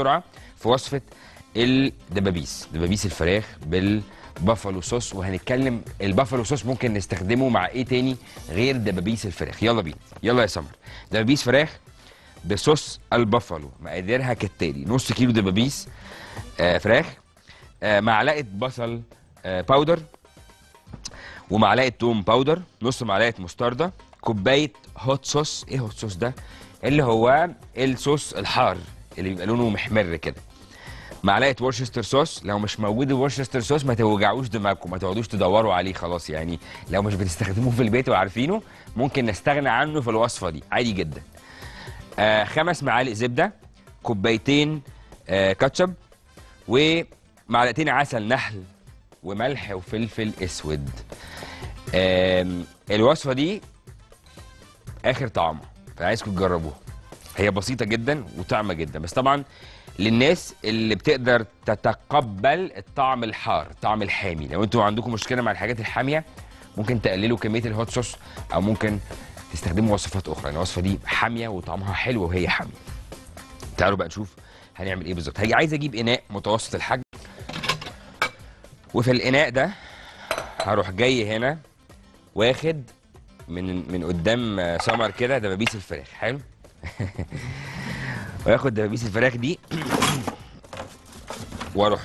بسرعة في وصفة الدبابيس دبابيس الفراخ بال buffalo sauce. وهنتكلم ال buffalo sauce ممكن نستخدمه مع إيه تاني غير دبابيس الفراخ؟ يلا بينا يلا يا سمر. دبابيس فراخ بصوص البافالو مقاديرها كالتالي نص كيلو دبابيس آه فراخ آه معلقة بصل آه powder ومعلقة توم powder نص معلقة مستردة كوباية hot sauce إيه hot sauce ده؟ اللي هو الصوص الحار. اللي بيبقى لونه محمر كده. معلقة ورشستر صوص لو مش موجود الورشستر صوص ما توجعوش دماغكم ما تقعدوش تدوروا عليه خلاص يعني. لو مش بتستخدموه في البيت وعارفينه ممكن نستغنى عنه في الوصفة دي. عادي جدا. آه خمس معالق زبدة كوبايتين آه كاتشب ومعلقتين عسل نحل وملح وفلفل أسود. آم، الوصفة دي آخر طعم فعايزكم تجربوها هي بسيطة جدا وطعمة جدا بس طبعا للناس اللي بتقدر تتقبل الطعم الحار الطعم الحامي. لو أنتوا عندكم مشكلة مع الحاجات الحامية ممكن تقللوا كمية الهوت صوص أو ممكن تستخدموا وصفات أخرى. الوصفة دي حامية وطعمها حلو وهي حامية. تعالوا بقى نشوف هنعمل إيه بالظبط. هاجي عايز أجيب إناء متوسط الحجم. وفي الإناء ده هروح جاي هنا واخد من من قدام سمر كده دبابيس الفراخ. حلو؟ واخد دبابيس الفراخ دي. وأروح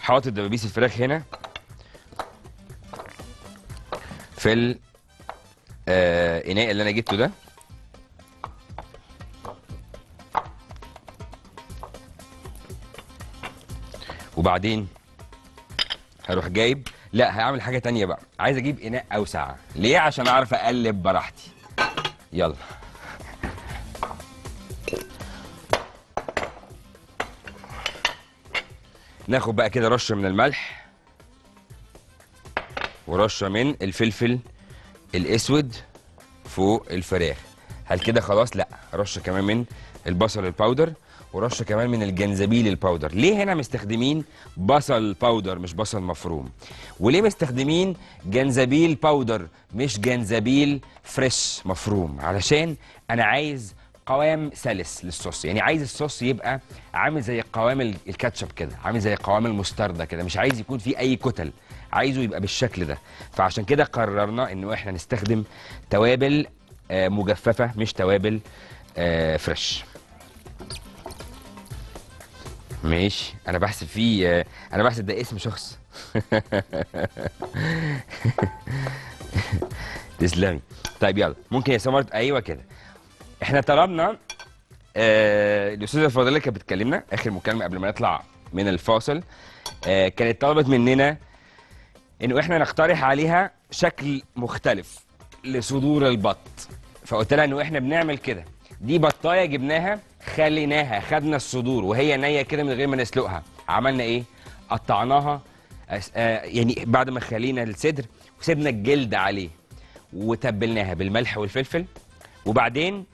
حاطط دبابيس الفراخ هنا في الاناء اللي أنا جبته ده. وبعدين هروح جايب لا هعمل حاجة تانية بقى. عايز أجيب إناء أوسع. ليه؟ عشان أعرف أقلب براحتي. يلا. ناخد بقى كده رشة من الملح ورشة من الفلفل الأسود فوق الفراخ. هل كده خلاص؟ لا. رشة كمان من البصل ال powder ورشة كمان من الجنزبيل ال powder. ليه هنا مستخدمين بصل powder مش بصل مفروم؟ وليه مستخدمين جنزبيل powder مش جنزبيل fresh مفروم؟ علشان أنا عايز قوام سلس للصوص. يعني عايز الصوص يبقى عامل زي قوام ال- الكاتشب كده عامل زي قوام المستردة كده مش عايز يكون فيه أي كتل عايزه يبقى بالشكل ده. فعشان كده قررنا انه إحنا نستخدم توابل آه، مجففة مش توابل آه، فريش ماشي. أنا بحسب فيه آه، أنا بحسب ده اسم شخص. تسلمي. طيب يلا. ممكن يا سمر أيوه كده. إحنا طلبنا آه الأستاذة الفاضلة كانت بتكلمنا آخر مكالمة قبل ما نطلع من الفاصل آه كانت طلبت مننا إنه إحنا نقترح عليها شكل مختلف لصدور البط. فقلت لها إنه إحنا بنعمل كده. دي بطاية جبناها خليناها خدنا الصدور وهي نية كده من غير ما نسلقها. عملنا إيه؟ قطعناها آه يعني بعد ما خلينا الصدر وسيبنا الجلد عليه وتبلناها بالملح والفلفل. وبعدين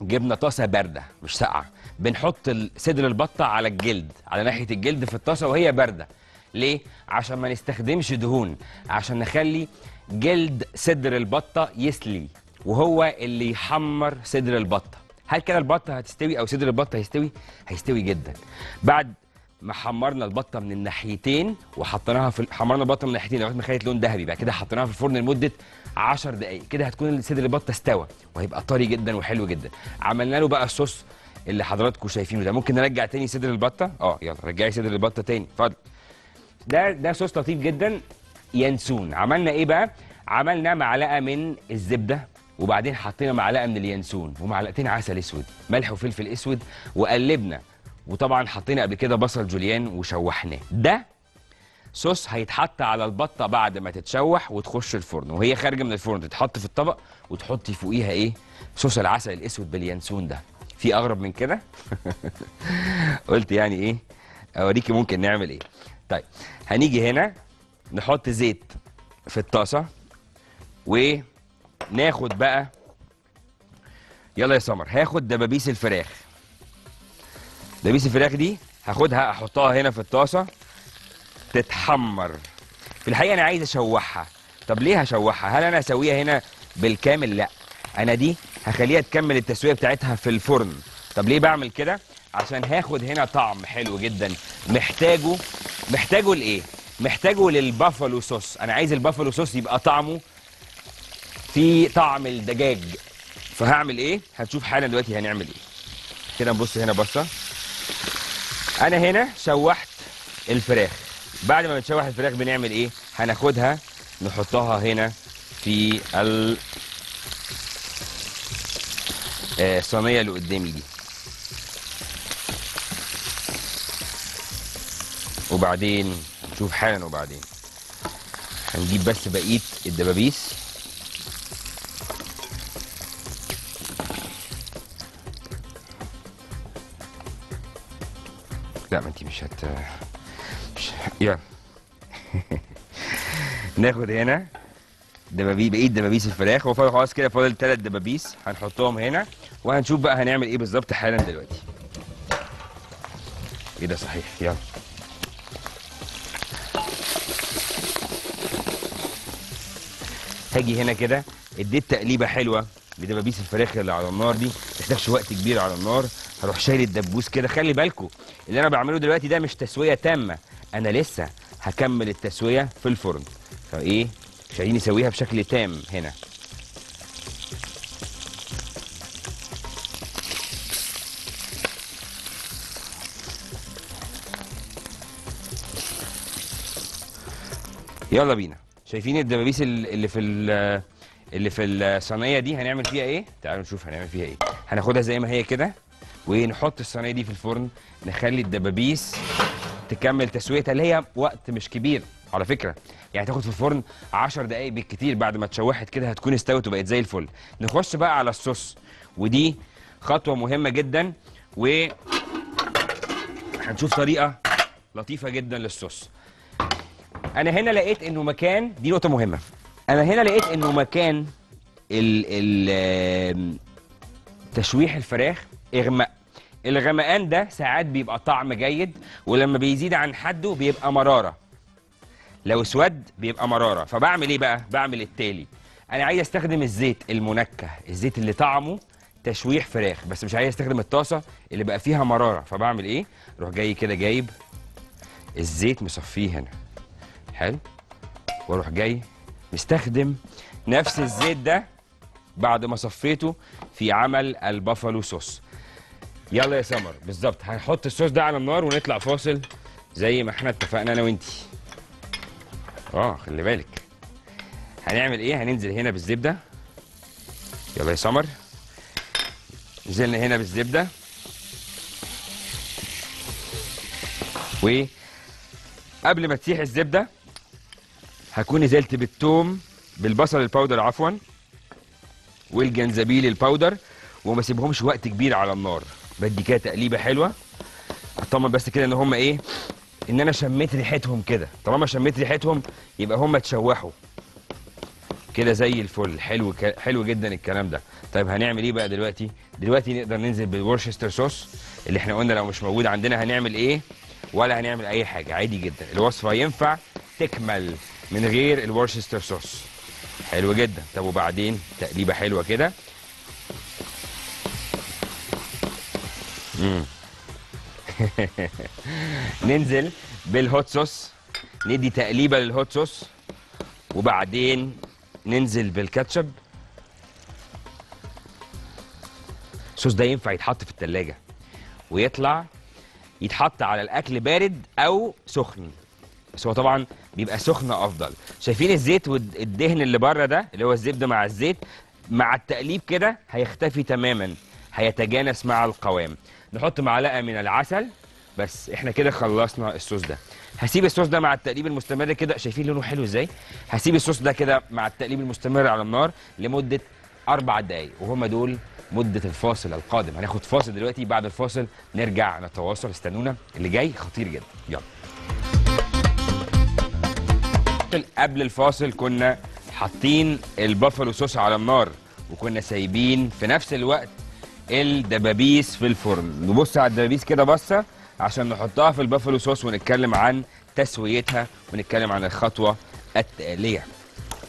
جبنا طاسة باردة مش ساقعة. بنحط صدر البطة على الجلد على ناحية الجلد في الطاسة وهي باردة. ليه؟ عشان ما نستخدمش دهون عشان نخلي جلد صدر البطة يسلي وهو اللي يحمر صدر البطة. هل كده البطة هتستوي أو صدر البطة هيستوي؟ هيستوي جدا. بعد حمرنا البطة من الناحيتين وحطيناها في حمرنا البطة من الناحيتين. لغايه ما خدت لون ذهبي بعد كده حطيناها في الفرن لمدة 10 دقائق كده هتكون صدر البطة استوى وهيبقى طري جدا وحلو جدا. عملنا له بقى الصوص اللي حضراتكم شايفينه ده. ممكن نرجع تاني صدر البطة؟ آه يلا رجعي صدر البطة تاني. اتفضل. ده ده صوص لطيف جدا. ينسون. عملنا إيه بقى؟ عملنا معلقة من الزبدة وبعدين حطينا معلقة من اليانسون ومعلقتين عسل أسود ملح وفلفل أسود وقلبنا وطبعا حطينا قبل كده بصل جوليان وشوحناه. ده صوص هيتحط على البطة بعد ما تتشوح وتخش الفرن وهي خارجة من الفرن تتحط في الطبق وتحطي فوقيها إيه؟ صوص العسل الأسود باليانسون ده. في أغرب من كده؟ قلت يعني إيه؟ أوريكي ممكن نعمل إيه. طيب هنيجي هنا نحط زيت في الطاسة وناخد بقى يلا يا سمر هاخد دبابيس الفراخ. دبابيس الفراخ دي هاخدها احطها هنا في الطاسة. تتحمر. في الحقيقة أنا عايز أشوحها. طب ليه هشوحها؟ هل أنا اسويها هنا بالكامل؟ لأ. أنا دي هخليها تكمل التسوية بتاعتها في الفرن. طب ليه بعمل كده؟ عشان هاخد هنا طعم حلو جدا. محتاجه محتاجه لإيه؟ محتاجه للبافالو صوص. أنا عايز البافالو صوص يبقى طعمه في طعم الدجاج. فهعمل إيه؟ هنشوف حالا دلوقتي هنعمل إيه. كده نبص هنا بصة. أنا هنا شوحت الفراخ. بعد ما بنشوح الفراخ بنعمل إيه؟ هناخدها نحطها هنا في ال آه، الصينيه اللي قدامي دي. وبعدين نشوف حالا وبعدين. هنجيب بس بقية الدبابيس. لا ما انت مش هت مش يلا. ناخد هنا دبابيس بقيه دبابيس الفراخ. هو خلاص كده فاضل ثلاث دبابيس. هنحطهم هنا وهنشوف بقى هنعمل إيه بالظبط حالا دلوقتي. إيه ده؟ صحيح. يلا. هاجي هنا كده. اديت تقليبة حلوة لدبابيس الفراخ اللي على النار دي. ما تحتاجش وقت كبير على النار. هروح شايل الدبوس كده. خلي بالكم اللي أنا بعمله دلوقتي ده مش تسوية تامة. أنا لسه هكمل التسوية في الفرن. فإيه؟ مش عايزين نسويها بشكل تام هنا. يلا بينا. شايفين الدبابيس ال- اللي في ال- اللي في الصينية دي هنعمل فيها إيه؟ تعالوا نشوف هنعمل فيها إيه. هناخدها زي ما هي كده. ونحط الصينية دي في الفرن نخلي الدبابيس تكمل تسويتها اللي هي وقت مش كبير على فكرة. يعني تاخد في الفرن 10 دقائق بالكتير بعد ما اتشوحت كده هتكون استوت وبقت زي الفل. نخش بقى على الصوص. ودي خطوة مهمة جدا و هنشوف طريقة لطيفة جدا للصوص. أنا هنا لقيت إنه مكان دي نقطة مهمة. أنا هنا لقيت إنه مكان ال ال تشويح الفراخ. إغماء. الغمقان ده ساعات بيبقى طعم جيد ولما بيزيد عن حده بيبقى مرارة. لو اسود بيبقى مرارة. فبعمل إيه بقى؟ بعمل التالي. أنا عايز أستخدم الزيت المنكه الزيت اللي طعمه تشويح فراخ بس مش عايز أستخدم الطاسة اللي بقى فيها مرارة. فبعمل إيه؟ أروح جاي كده جايب الزيت مصفيه هنا. حلو. وأروح جاي مستخدم نفس الزيت ده بعد ما صفيته في عمل البافالو صوص. يلا يا سمر. بالظبط. هنحط الصوص ده على النار ونطلع فاصل زي ما إحنا اتفقنا أنا وانتي. آه خلي بالك. هنعمل إيه؟ هننزل هنا بالزبدة. يلا يا سمر. نزلنا هنا بالزبدة. و قبل ما تسيح الزبدة هكون نزلت بالثوم بالبصل ال powder عفوا والجنزبيل الباودر وما اسيبهمش وقت كبير على النار. بدي كده تقليبة حلوة. اطمن بس كده ان هم إيه؟ إن أنا شميت ريحتهم كده. طالما شميت ريحتهم يبقى هم اتشوحوا. كده زي الفل. حلو ك... حلو جدا الكلام ده. طيب هنعمل إيه بقى دلوقتي؟ دلوقتي نقدر ننزل بالورشستر صوص اللي إحنا قلنا لو مش موجود عندنا هنعمل إيه؟ ولا هنعمل أي حاجة. عادي جدا. الوصفة ينفع تكمل من غير الورشستر صوص. حلو جدا. طب وبعدين؟ تقليبة حلوة كده. ننزل بالهوت صوص. ندي تقليبة للهوت صوص. وبعدين ننزل بالكاتشب. الصوص ده ينفع يتحط في التلاجة. ويطلع يتحط على الأكل بارد أو سخن. بس هو طبعا بيبقى سخن أفضل. شايفين الزيت والدهن اللي بره ده اللي هو الزبدة مع الزيت؟ مع التقليب كده هيختفي تماما. هيتجانس مع القوام. نحط معلقة من العسل. بس إحنا كده خلصنا الصوص ده. هسيب الصوص ده مع التقليب المستمر كده. شايفين لونه حلو إزاي؟ هسيب الصوص ده كده مع التقليب المستمر على النار لمدة أربع دقايق. وهم دول مدة الفاصل القادم. هناخد فاصل دلوقتي. بعد الفاصل نرجع نتواصل. استنونا. اللي جاي خطير جدا. يلا. قبل الفاصل كنا حاطين البافلو صوص على النار. وكنا سايبين في نفس الوقت الدبابيس في الفرن. نبص على الدبابيس كده بصة عشان نحطها في البافلو صوص ونتكلم عن تسويتها ونتكلم عن الخطوة التالية.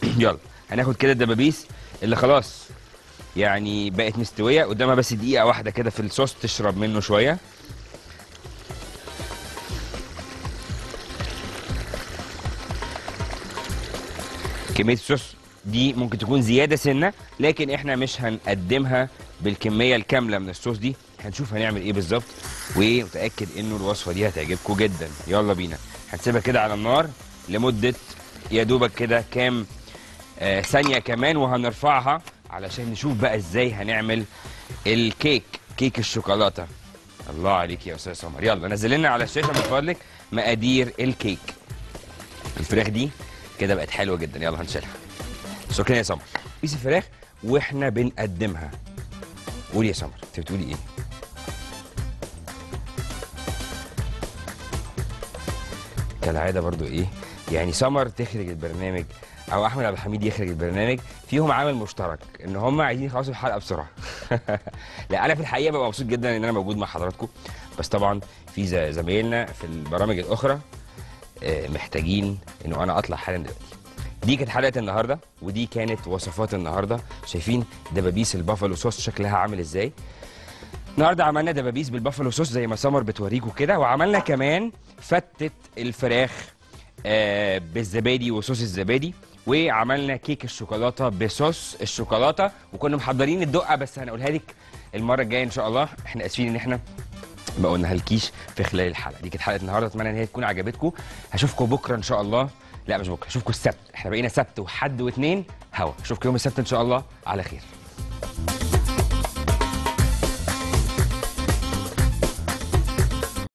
يلا هناخد كده الدبابيس اللي خلاص يعني بقت مستوية. قدامها بس دقيقة واحدة كده في الصوص تشرب منه شوية. كمية الصوص دي ممكن تكون زيادة سنة لكن إحنا مش هنقدمها بالكمية الكاملة من الصوص دي. هنشوف هنعمل إيه بالظبط ومتأكد إنه الوصفة دي هتعجبكم جدا. يلا بينا. هنسيبها كده على النار لمدة يا دوبك كده كام آه ثانية كمان وهنرفعها علشان نشوف بقى إزاي هنعمل الكيك كيك الشوكولاتة. الله عليك يا أستاذ سمر. يلا نزل لنا على الشاشة من فضلك مقادير الكيك. الفراخ دي كده بقت حلوة جدا. يلا هنشيلها. شكرا يا سمر. بيس الفراخ وإحنا بنقدمها. قولي يا سمر انت بتقولي إيه؟ كالعادة برضو إيه؟ يعني سمر تخرج البرنامج أو احمد عبد الحميد يخرج البرنامج فيهم عامل مشترك ان هم عايزين يخلصوا الحلقة بسرعة. لا أنا في الحقيقة ببقى مبسوط جدا ان أنا موجود مع حضراتكم. بس طبعا في زمايلنا في البرامج الأخرى آه، محتاجين انه أنا اطلع حالا دلوقتي. دي كانت حلقة النهارده ودي كانت وصفات النهارده. شايفين دبابيس البافالو صوص شكلها عامل إزاي؟ النهارده عملنا دبابيس بالبافالو صوص زي ما سمر بتوريكم كده وعملنا كمان فتة الفراخ آه بالزبادي وصوص الزبادي وعملنا كيك الشوكولاتة بصوص الشوكولاتة. وكنا محضرين الدقة بس هنقولها لك المرة الجاية إن شاء الله. إحنا آسفين إن إحنا ما قلنا لكيش في خلال الحلقة. دي كانت حلقة النهارده أتمنى إن هي تكون عجبتكم. هشوفكم بكرة إن شاء الله. لا مش بكره اشوفكم السبت. إحنا بقينا سبت وحد واثنين هوا. اشوفكم يوم السبت إن شاء الله. على خير.